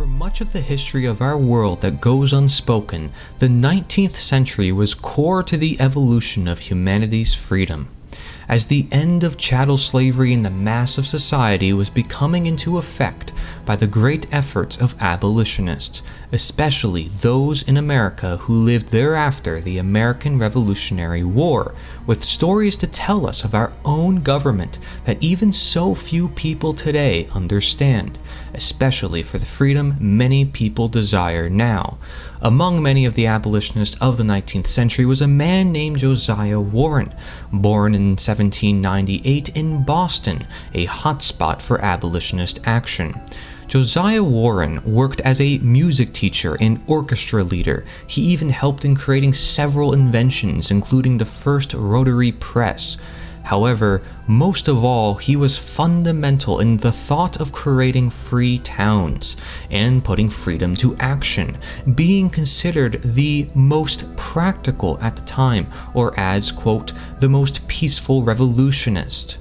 For much of the history of our world that goes unspoken, the 19th century was core to the evolution of humanity's freedom. As the end of chattel slavery in the mass of society was becoming into effect by the great efforts of abolitionists, especially those in America who lived thereafter the American Revolutionary War, with stories to tell us of our own government that even so few people today understand, especially for the freedom many people desire now. Among many of the abolitionists of the 19th century was a man named Josiah Warren, born in 1798 in Boston, a hotspot for abolitionist action. Josiah Warren worked as a music teacher and orchestra leader. He even helped in creating several inventions, including the first rotary press. However, most of all, he was fundamental in the thought of creating free towns and putting freedom to action, being considered the most practical at the time, or as, quote, the most peaceful revolutionist.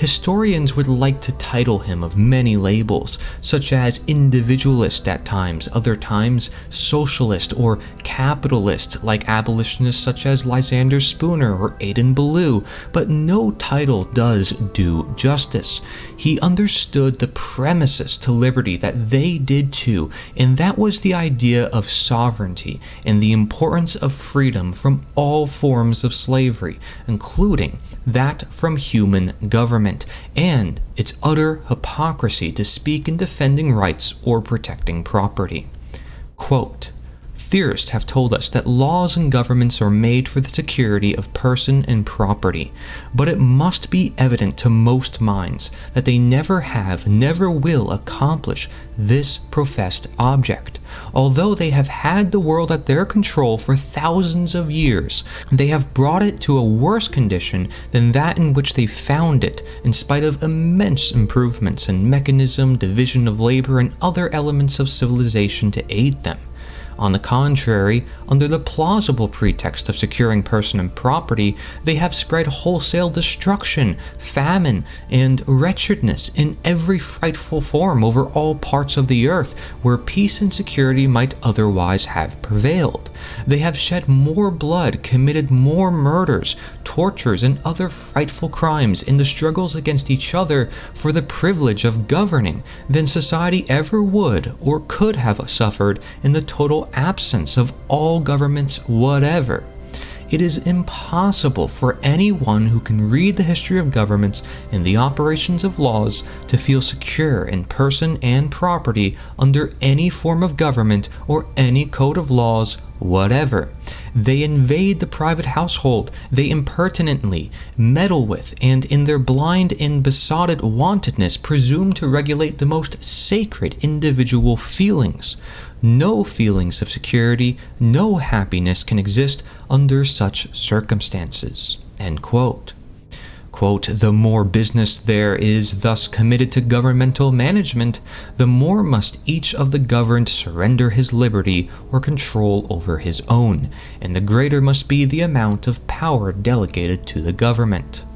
Historians would like to title him of many labels, such as individualist at times, other times socialist or capitalist, like abolitionists such as Lysander Spooner or Adin Ballou, but no title does do justice. He understood the premises to liberty that they did too, and that was the idea of sovereignty and the importance of freedom from all forms of slavery, including that from human government, and its utter hypocrisy to speak in defending rights or protecting property. Quote, Theorists have told us that laws and governments are made for the security of person and property, but it must be evident to most minds that they never have, never will accomplish this professed object. Although they have had the world at their control for thousands of years, they have brought it to a worse condition than that in which they found it, in spite of immense improvements in mechanism, division of labor, and other elements of civilization to aid them. On the contrary, under the plausible pretext of securing person and property, they have spread wholesale destruction, famine, and wretchedness in every frightful form over all parts of the earth where peace and security might otherwise have prevailed. They have shed more blood, committed more murders, tortures, and other frightful crimes in the struggles against each other for the privilege of governing than society ever would or could have suffered in the total absence of all governments whatever. It is impossible for anyone who can read the history of governments and the operations of laws to feel secure in person and property under any form of government or any code of laws whatever. They invade the private household, they impertinently meddle with, and in their blind and besotted wantedness presume to regulate the most sacred individual feelings. No feelings of security, no happiness can exist under such circumstances. End quote. Quote, the more business there is thus committed to governmental management, the more must each of the governed surrender his liberty or control over his own, and the greater must be the amount of power delegated to the government.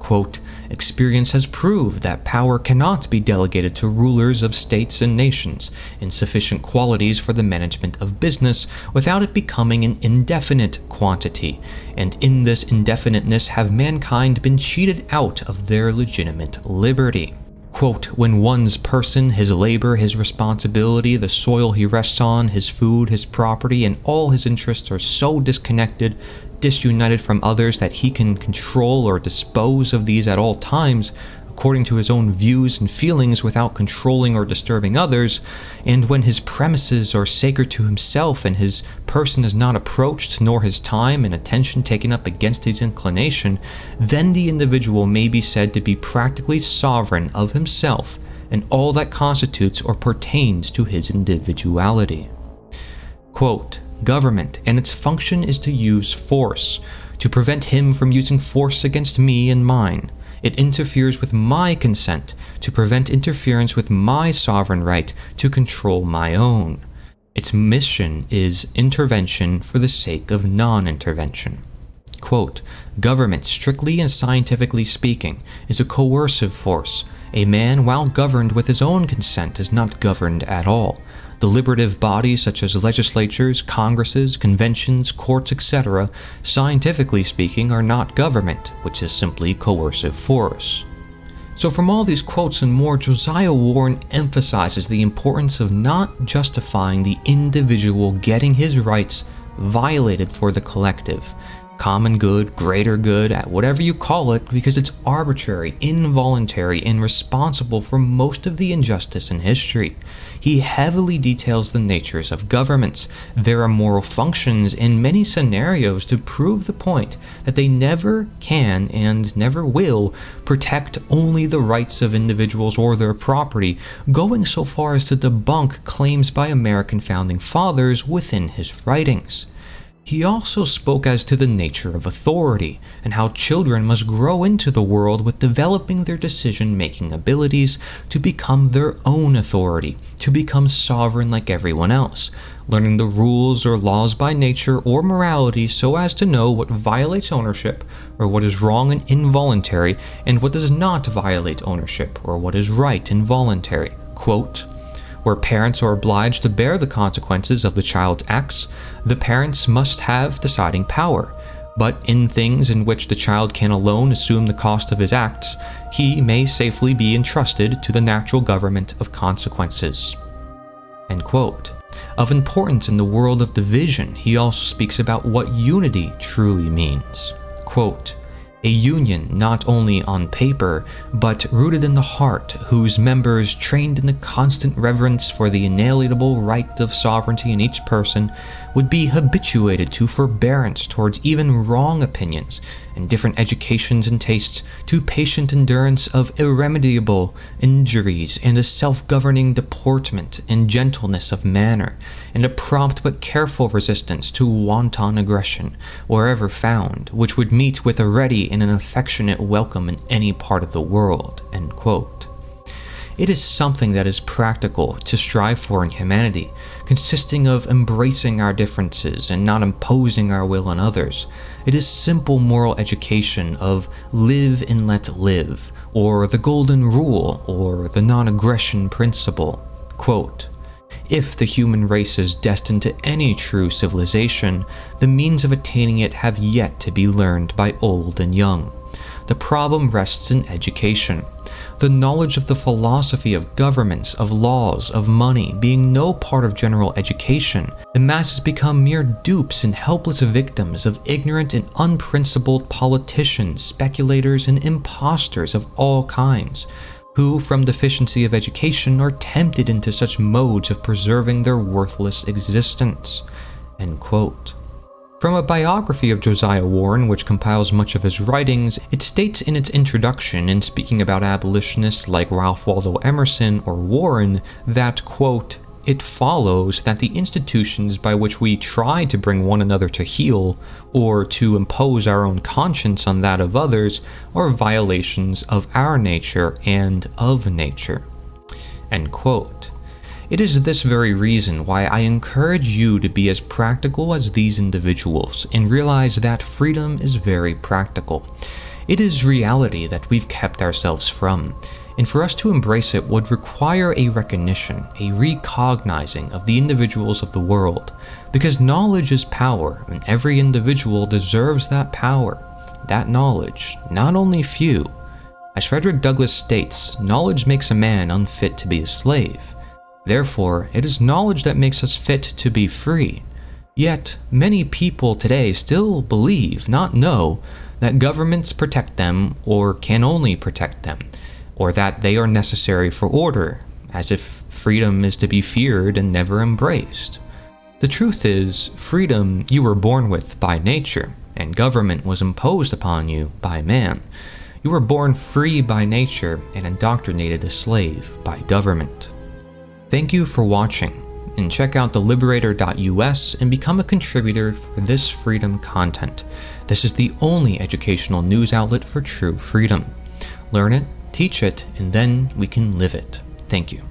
Quote, experience has proved that power cannot be delegated to rulers of states and nations in sufficient qualities for the management of business without it becoming an indefinite quantity, and in this indefiniteness have mankind been cheated out of their legitimate liberty. Quote, when one's person, his labor, his responsibility, the soil he rests on, his food, his property, and all his interests are so disconnected disunited from others that he can control or dispose of these at all times according to his own views and feelings without controlling or disturbing others, and when his premises are sacred to himself and his person is not approached nor his time and attention taken up against his inclination, then the individual may be said to be practically sovereign of himself and all that constitutes or pertains to his individuality. Quote, government, and its function is to use force, to prevent him from using force against me and mine. It interferes with my consent, to prevent interference with my sovereign right to control my own. Its mission is intervention for the sake of non-intervention. Quote, government, strictly and scientifically speaking, is a coercive force, A man, while governed with his own consent, is not governed at all. Deliberative bodies such as legislatures, congresses, conventions, courts, etc., scientifically speaking, are not government, which is simply coercive force. So, from all these quotes and more, Josiah Warren emphasizes the importance of not justifying the individual getting his rights violated for the collective common good, greater good, at whatever you call it, because it's arbitrary, involuntary, and responsible for most of the injustice in history. He heavily details the natures of governments, their immoral functions, in many scenarios to prove the point that they never can and never will protect only the rights of individuals or their property, going so far as to debunk claims by American founding fathers within his writings. He also spoke as to the nature of authority, and how children must grow into the world with developing their decision making abilities to become their own authority, to become sovereign like everyone else, learning the rules or laws by nature or morality so as to know what violates ownership or what is wrong and involuntary, and what does not violate ownership or what is right and voluntary. Quote, where parents are obliged to bear the consequences of the child's acts, the parents must have deciding power. But in things in which the child can alone assume the cost of his acts, he may safely be entrusted to the natural government of consequences. Of importance in the world of division, he also speaks about what unity truly means. Quote, a union not only on paper, but rooted in the heart, whose members, trained in the constant reverence for the inalienable right of sovereignty in each person, would be habituated to forbearance towards even wrong opinions and different educations and tastes, to patient endurance of irremediable injuries, and a self governing deportment and gentleness of manner, and a prompt but careful resistance to wanton aggression, wherever found, which would meet with a ready and an affectionate welcome in any part of the world. It is something that is practical to strive for in humanity, consisting of embracing our differences and not imposing our will on others. It is simple moral education of live and let live, or the golden rule, or the non aggression principle. Quote, if the human race is destined to any true civilization, the means of attaining it have yet to be learned by old and young. The problem rests in education the knowledge of the philosophy of governments, of laws, of money being no part of general education, the masses become mere dupes and helpless victims of ignorant and unprincipled politicians, speculators, and impostors of all kinds, who, from deficiency of education, are tempted into such modes of preserving their worthless existence. From a biography of Josiah Warren, which compiles much of his writings, it states in its introduction, in speaking about abolitionists like Ralph Waldo Emerson or Warren, that, quote, it follows that the institutions by which we try to bring one another to heel, or to impose our own conscience on that of others, are violations of our nature and of nature. It is this very reason why I encourage you to be as practical as these individuals and realize that freedom is very practical. It is reality that we've kept ourselves from, and for us to embrace it would require a recognition, a recognizing of the individuals of the world, because knowledge is power, and every individual deserves that power, that knowledge, not only few. As Frederick Douglass states, knowledge makes a man unfit to be a slave. Therefore, it is knowledge that makes us fit to be free. Yet, many people today still believe, not know, that governments protect them or can only protect them, or that they are necessary for order, as if freedom is to be feared and never embraced. The truth is, freedom you were born with by nature, and government was imposed upon you by man. You were born free by nature and indoctrinated a slave by government. Thank you for watching, and check out theliberator.us and become a contributor for this freedom content. This is the only educational news outlet for true freedom. Learn it, teach it, and then we can live it. Thank you.